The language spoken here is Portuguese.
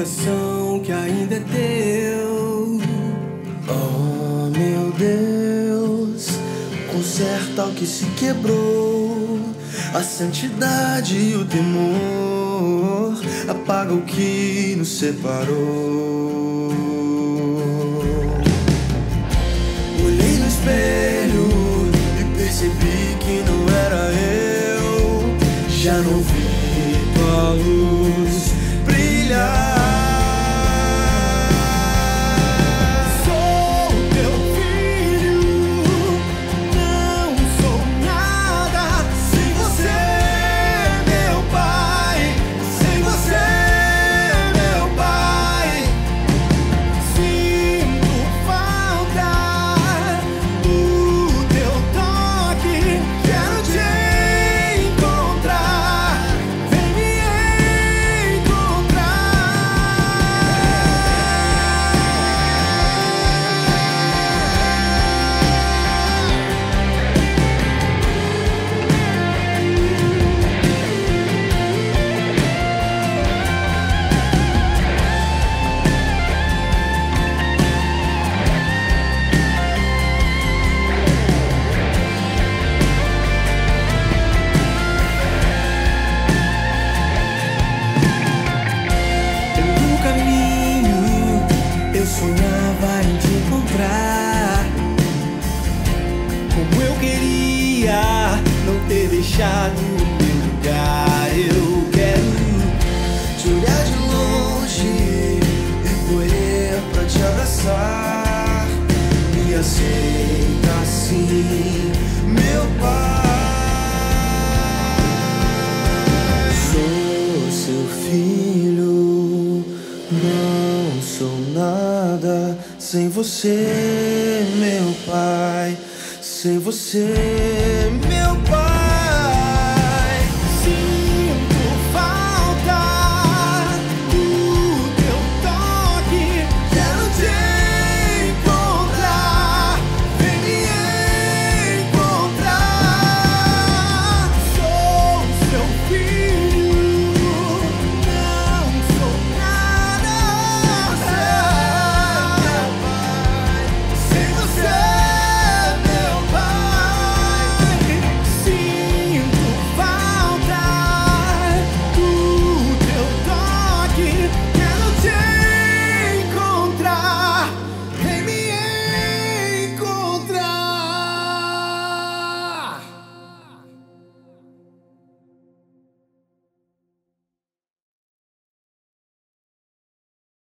coração que ainda é teu. Oh, meu Deus, conserta o que se quebrou, a santidade e o temor, apaga o que nos separou. Olhei no espelho e percebi que não era eu. Já não vi tua luz brilhar. Queria não ter deixado o meu lugar. Eu quero te olhar de longe e correr pra te abraçar. Me aceita assim, meu pai. Sou seu filho, não sou nada sem você, meu pai. Sem você.